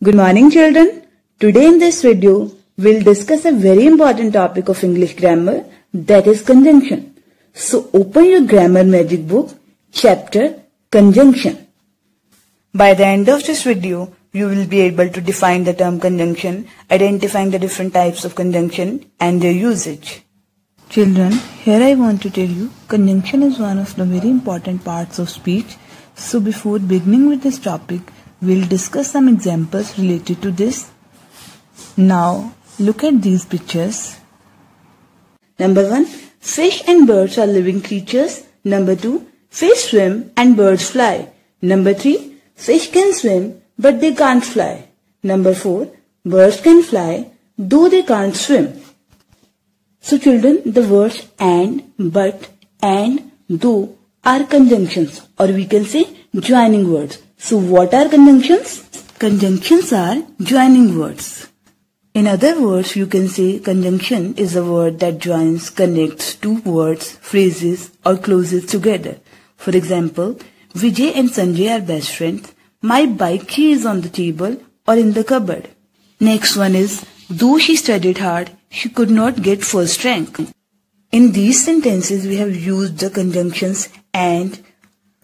Good morning children. Today in this video, we'll discuss a very important topic of English grammar that is conjunction. So open your grammar magic book, chapter conjunction. By the end of this video, you will be able to define the term conjunction, identifying the different types of conjunction and their usage. Children, here I want to tell you, conjunction is one of the very important parts of speech. So before beginning with this topic, we'll discuss some examples related to this. Now, look at these pictures. Number 1. Fish and birds are living creatures. Number 2. Fish swim and birds fly. Number 3. Fish can swim but they can't fly. Number 4. Birds can fly though they can't swim. So children, the words and, but, and, though are conjunctions or we can say joining words. So what are conjunctions? Conjunctions are joining words. In other words, you can say conjunction is a word that joins, connects two words, phrases or clauses together. For example, Vijay and Sanjay are best friends. My bike key is on the table or in the cupboard. Next one is, though she studied hard, she could not get first rank. In these sentences, we have used the conjunctions and,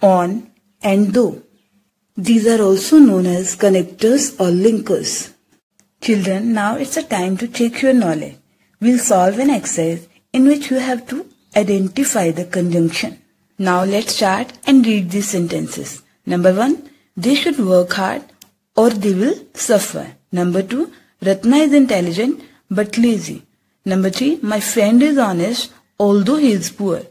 on, and though. These are also known as connectors or linkers. Children, now it's a time to check your knowledge. We'll solve an exercise in which you have to identify the conjunction. Now let's start and read these sentences. Number one, they should work hard or they will suffer. Number two, Ratna is intelligent but lazy. Number three, my friend is honest although he is poor.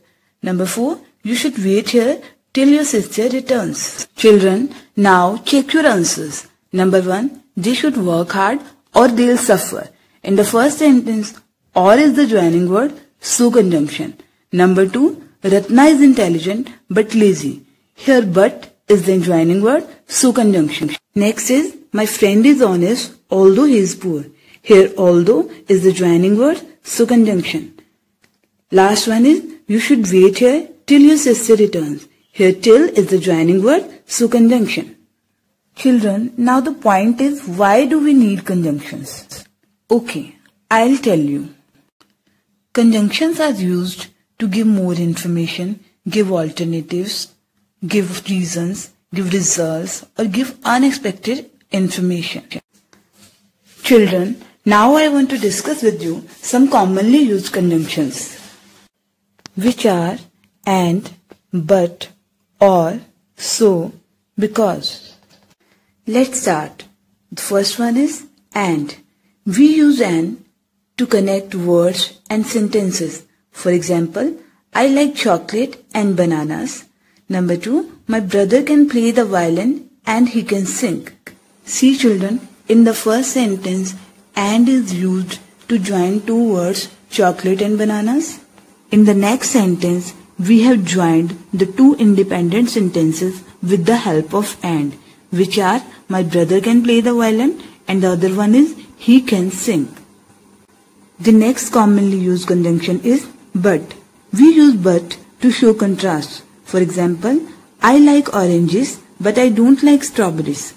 Number four, you should wait here till your sister returns. Children, now check your answers. Number one, they should work hard or they'll suffer. In the first sentence, or is the joining word, so conjunction. Number two, Ratna is intelligent but lazy. Here but is the joining word, so conjunction. Next is, my friend is honest although he is poor. Here although is the joining word, so conjunction. Last one is, you should wait here till your sister returns. Here till is the joining word, so conjunction. Children, now the point is why do we need conjunctions? Okay, I'll tell you. Conjunctions are used to give more information, give alternatives, give reasons, give results or give unexpected information. Children, now I want to discuss with you some commonly used conjunctions which are and, but, or, so, because. Let's start. The first one is and. We use and to connect words and sentences. For example, I like chocolate and bananas. Number two, my brother can play the violin and he can sing. See children, in the first sentence, and is used to join two words, chocolate and bananas. In the next sentence, we have joined the two independent sentences with the help of and, which are my brother can play the violin and the other one is he can sing. The next commonly used conjunction is but. We use but to show contrast. For example, I like oranges but I don't like strawberries.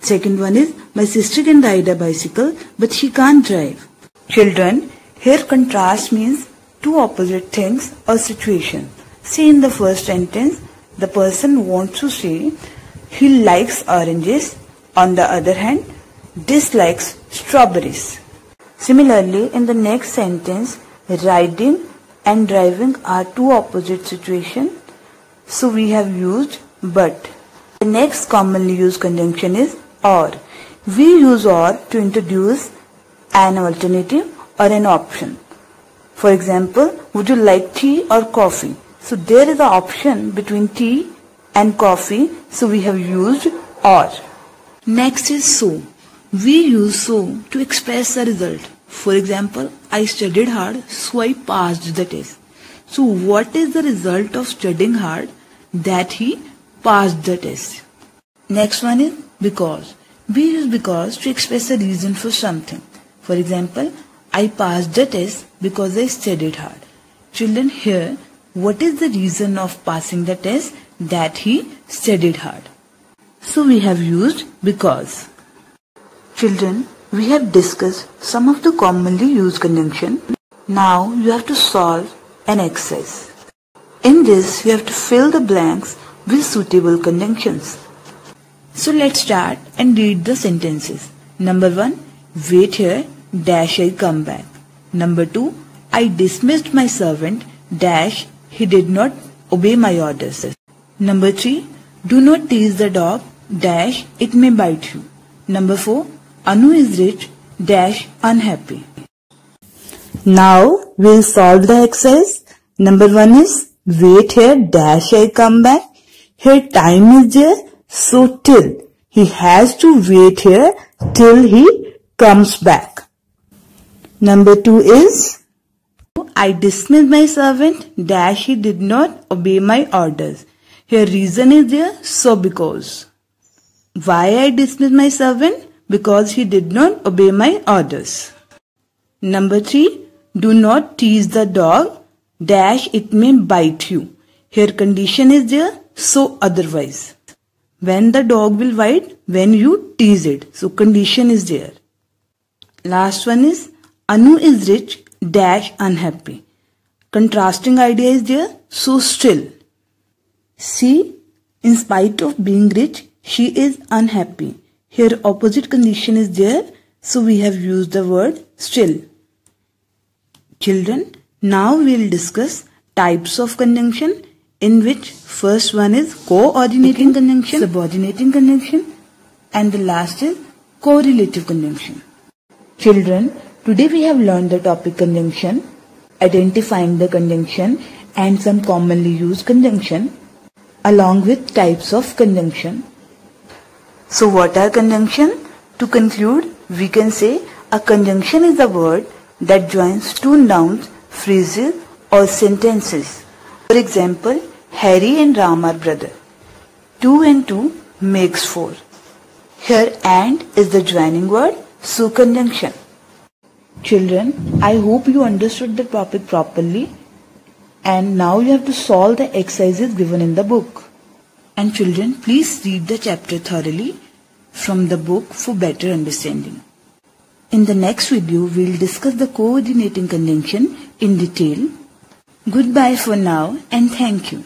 Second one is my sister can ride a bicycle but she can't drive. Children, here contrast means two opposite things or situation. See in the first sentence, the person wants to say he likes oranges. On the other hand, dislikes strawberries. Similarly, in the next sentence, riding and driving are two opposite situations. So we have used but. The next commonly used conjunction is or. We use or to introduce an alternative or an option. For example, would you like tea or coffee? So there is an option between tea and coffee. So we have used or. Next is so. We use so to express the result. For example, I studied hard, so I passed the test. So what is the result of studying hard? That he passed the test. Next one is because. We use because to express a reason for something. For example, I passed the test because I studied hard. Children, here, what is the reason of passing the test? That he studied hard. So we have used because. Children, we have discussed some of the commonly used conjunction. Now you have to solve an exercise. In this, you have to fill the blanks with suitable conjunctions. So let's start and read the sentences. Number 1. Wait here, dash I come back. Number 2. I dismissed my servant, dash he did not obey my orders. Number 3. Do not tease the dog, dash it may bite you. Number 4. Anu is rich, dash unhappy. Now we'll solve the exercise. Number 1 is wait here, dash I come back. Here time is there, so till. He has to wait here till he comes back. Number 2 is I dismissed my servant, dash he did not obey my orders. Here reason is there, so because. Why I dismissed my servant? Because he did not obey my orders. Number 3. Do not tease the dog, dash it may bite you. Here condition is there, so otherwise. When the dog will bite? When you tease it. So condition is there. Last one is Anu is rich, dash unhappy. Contrasting idea is there, so still. See, in spite of being rich, she is unhappy. Here opposite condition is there, so we have used the word still. Children, now we will discuss types of conjunction in which first one is coordinating conjunction, subordinating conjunction and the last is correlative conjunction. Children, today we have learned the topic conjunction, identifying the conjunction and some commonly used conjunction along with types of conjunction. So what are conjunction? To conclude, we can say a conjunction is a word that joins two nouns, phrases or sentences. For example, Harry and Ram are brother. 2 and 2 makes 4. Here and is the joining word, so conjunction. Children, I hope you understood the topic properly and now you have to solve the exercises given in the book. And children, please read the chapter thoroughly from the book for better understanding. In the next video, we'll discuss the coordinating conjunction in detail. Goodbye for now and thank you.